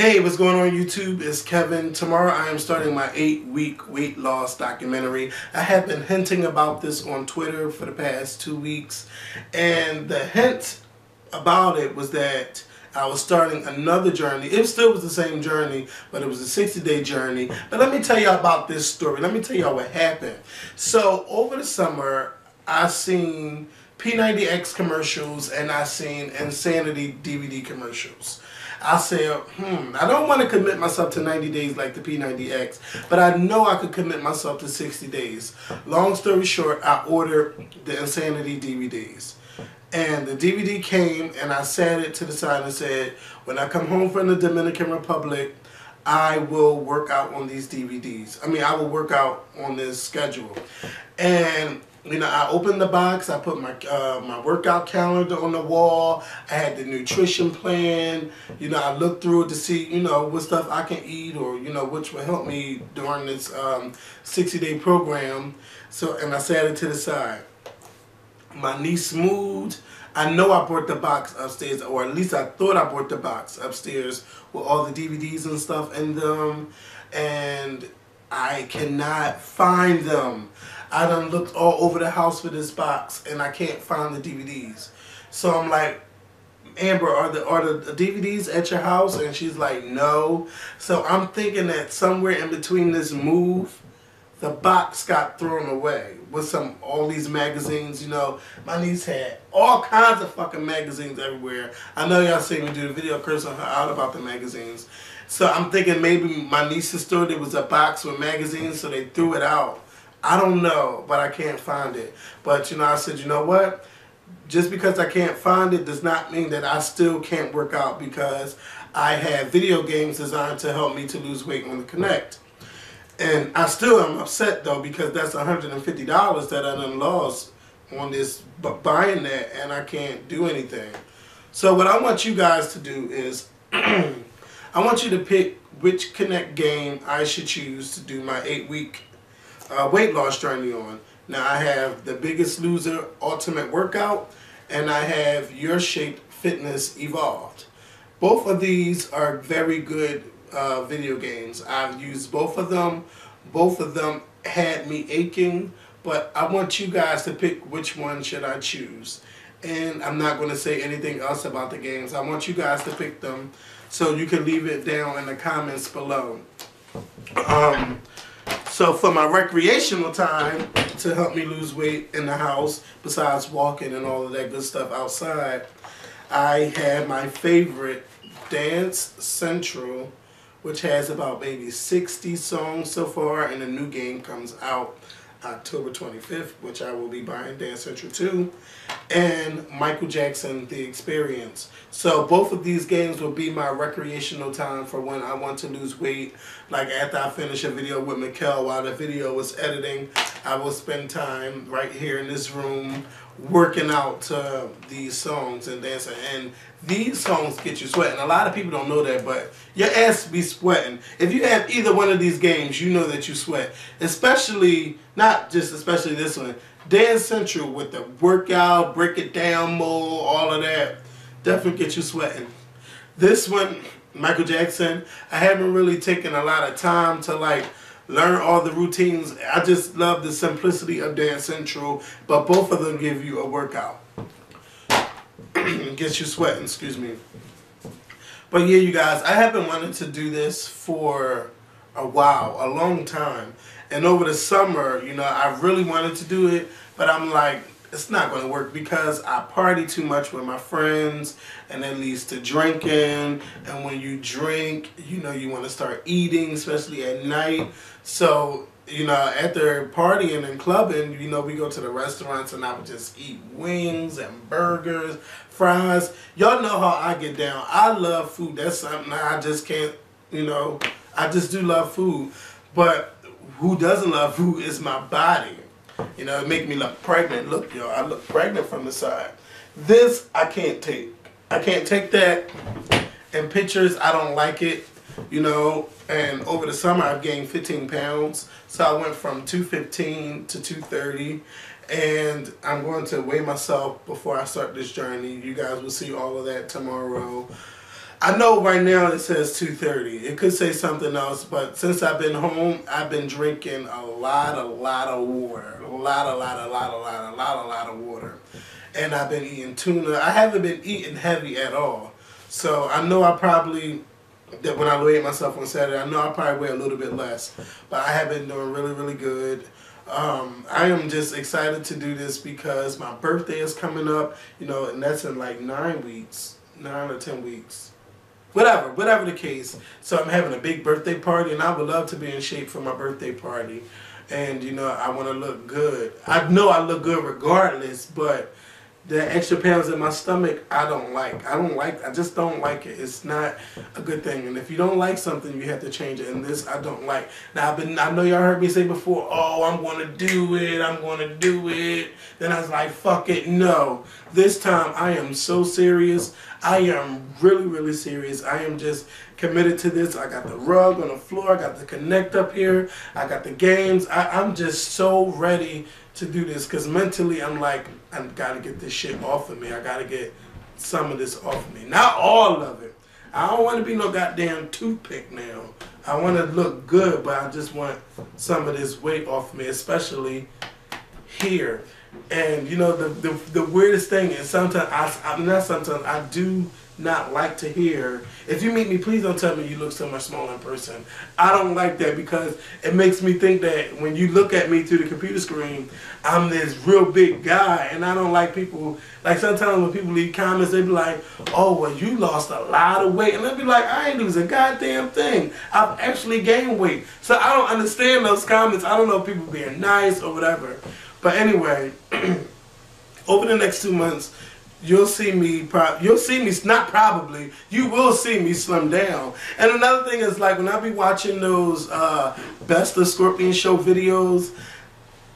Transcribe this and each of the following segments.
Hey, what's going on YouTube? It's Kevin. Tomorrow I am starting my eight week weight loss documentary. I have been hinting about this on Twitter for the past two weeks. And the hint about it was that I was starting another journey. It still was the same journey, but it was a 60 day journey. But let me tell y'all about this story. Let me tell y'all what happened. So over the summer, I seen P90X commercials and I seen Insanity DVD commercials. I said, hmm, I don't want to commit myself to 90 days like the P90X, but I know I could commit myself to 60 days. Long story short, I ordered the Insanity DVDs. And the DVD came and I sat it to the side and said, when I come home from the Dominican Republic, I will work out on these DVDs. I mean, I will work out on this schedule. And you know, I opened the box. I put my uh, my workout calendar on the wall. I had the nutrition plan. You know, I looked through it to see, you know, what stuff I can eat or you know, which will help me during this um, 60 day program. So, and I sat it to the side. My niece moved. I know I brought the box upstairs, or at least I thought I brought the box upstairs with all the DVDs and stuff in them, and I cannot find them. I done looked all over the house for this box and I can't find the DVDs. So I'm like, Amber, are the are the DVDs at your house? And she's like, no. So I'm thinking that somewhere in between this move, the box got thrown away with some all these magazines. You know, my niece had all kinds of fucking magazines everywhere. I know y'all seen me do the video cursing her out about the magazines. So I'm thinking maybe my niece's store there was a box with magazines, so they threw it out. I don't know, but I can't find it. But you know, I said, you know what? Just because I can't find it does not mean that I still can't work out because I have video games designed to help me to lose weight on the Kinect. And I still am upset though because that's $150 that I done lost on this buying that and I can't do anything. So what I want you guys to do is I want you to pick which Kinect game I should choose to do my eight week uh, weight loss journey on. Now I have the Biggest Loser Ultimate Workout and I have Your Shape Fitness Evolved. Both of these are very good uh, video games. I've used both of them. Both of them had me aching, but I want you guys to pick which one should I choose. And I'm not going to say anything else about the games. I want you guys to pick them so you can leave it down in the comments below. Um, so for my recreational time to help me lose weight in the house, besides walking and all of that good stuff outside, I have my favorite Dance Central, which has about maybe 60 songs so far, and a new game comes out October 25th, which I will be buying Dance Central 2, and Michael Jackson The Experience. So both of these games will be my recreational time for when I want to lose weight. Like after I finish a video with Mikkel while the video was editing, I will spend time right here in this room working out these songs and dancing. And these songs get you sweating. A lot of people don't know that, but your ass be sweating. If you have either one of these games, you know that you sweat. Especially, not just especially this one, Dance Central with the workout, break it down mode, all of that, definitely get you sweating. This one, Michael Jackson, I haven't really taken a lot of time to like learn all the routines. I just love the simplicity of Dance Central, but both of them give you a workout. Gets you sweating, excuse me. But yeah, you guys, I have been wanting to do this for a while, a long time. And over the summer, you know, I really wanted to do it, but I'm like, it's not going to work because I party too much with my friends and that leads to drinking. And when you drink, you know, you want to start eating, especially at night. So, you know, after partying and clubbing, you know, we go to the restaurants and I would just eat wings and burgers, fries. Y'all know how I get down. I love food. That's something I just can't, you know, I just do love food. But who doesn't love who is my body. You know, it make me look pregnant. Look, y'all, I look pregnant from the side. This, I can't take. I can't take that. In pictures, I don't like it. You know, and over the summer, I've gained 15 pounds. So I went from 215 to 230. And I'm going to weigh myself before I start this journey. You guys will see all of that tomorrow. I know right now it says 2.30. It could say something else, but since I've been home, I've been drinking a lot, a lot of water. A lot, a lot, a lot, a lot, a lot, a lot of water. And I've been eating tuna. I haven't been eating heavy at all. So I know I probably, that when I weigh myself on Saturday, I know I probably weigh a little bit less. But I have been doing really, really good. Um, I am just excited to do this because my birthday is coming up, you know, and that's in like nine weeks, nine or ten weeks. Whatever, whatever the case. So I'm having a big birthday party and I would love to be in shape for my birthday party. And, you know, I want to look good. I know I look good regardless, but the extra pounds in my stomach, I don't like. I don't like. I just don't like it. It's not a good thing. And if you don't like something, you have to change it. And this, I don't like. Now, I've been. I know y'all heard me say before. Oh, I'm to do it. I'm to do it. Then I was like, fuck it. No. This time, I am so serious. I am really, really serious. I am just committed to this. I got the rug on the floor. I got the Kinect up here. I got the games. I, I'm just so ready to do this because mentally I'm like, I gotta get this shit off of me. I gotta get some of this off of me. Not all of it. I don't want to be no goddamn toothpick now. I want to look good, but I just want some of this weight off of me, especially here. And you know the the, the weirdest thing is sometimes I I'm not sometimes I do not like to hear. If you meet me, please don't tell me you look so much smaller in person. I don't like that because it makes me think that when you look at me through the computer screen, I'm this real big guy, and I don't like people. Like sometimes when people leave comments, they be like, "Oh, well, you lost a lot of weight," and they be like, "I ain't lose a goddamn thing. I've actually gained weight." So I don't understand those comments. I don't know if people being nice or whatever. But anyway, over the next two months, you'll see me you'll see me not probably you will see me slim down and another thing is like when i be watching those uh, best of Skorpion show videos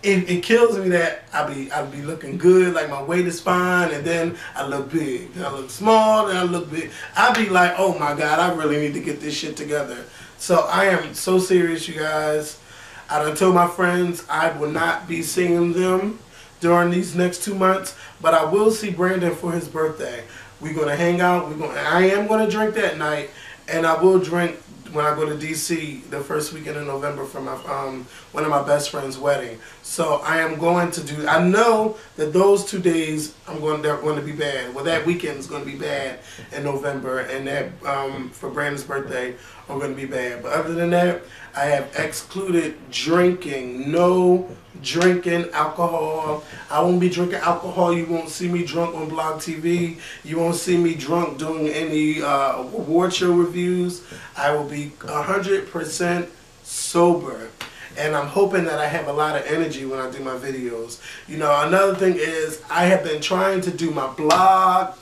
it, it kills me that I be I be looking good, like my weight is fine, and then I look big. Then I look small, then I look big. I be like, oh my god, I really need to get this shit together. So I am so serious, you guys. I done told my friends I will not be seeing them during these next two months, but I will see Brandon for his birthday. We're gonna hang out. We're gonna. I am gonna drink that night, and I will drink when I go to DC the first weekend in November for my um, one of my best friend's wedding. So I am going to do. I know that those two days I'm going. They're going to be bad. Well, that weekend is going to be bad in November, and that um, for Brandon's birthday are going to be bad. But other than that, I have excluded drinking. No drinking alcohol. I won't be drinking alcohol. You won't see me drunk on Blog TV. You won't see me drunk doing any uh, award show reviews. I will be 100% sober. And I'm hoping that I have a lot of energy when I do my videos. You know, another thing is I have been trying to do my blog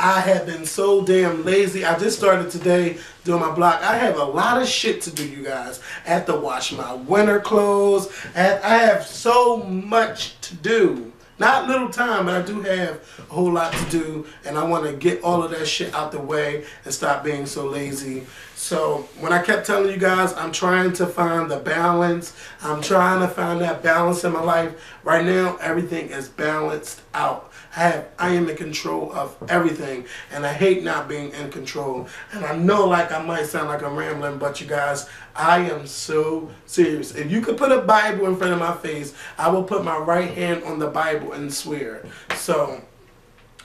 I have been so damn lazy. I just started today doing my blog. I have a lot of shit to do, you guys. I have to wash my winter clothes. I have, I have so much to do. Not little time, but I do have a whole lot to do, and I want to get all of that shit out the way and stop being so lazy. So when I kept telling you guys, I'm trying to find the balance. I'm trying to find that balance in my life. Right now, everything is balanced out. I have, I am in control of everything, and I hate not being in control. And I know, like I might sound like I'm rambling, but you guys, I am so serious. If you could put a Bible in front of my face, I will put my right hand on the Bible and swear. So.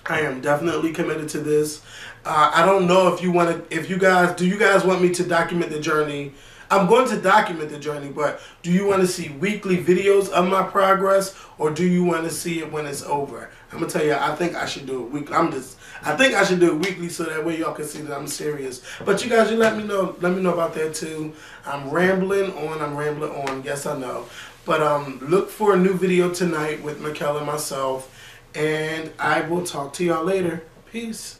I am definitely committed to this. Uh, I don't know if you want to, if you guys, do you guys want me to document the journey? I'm going to document the journey, but do you want to see weekly videos of my progress or do you want to see it when it's over? I'm going to tell you, I think I should do it weekly. I'm just, I think I should do it weekly so that way y'all can see that I'm serious. But you guys, you let me know, let me know about that too. I'm rambling on, I'm rambling on. Yes, I know. But um, look for a new video tonight with Mikel and myself. And I will talk to y'all later. Peace.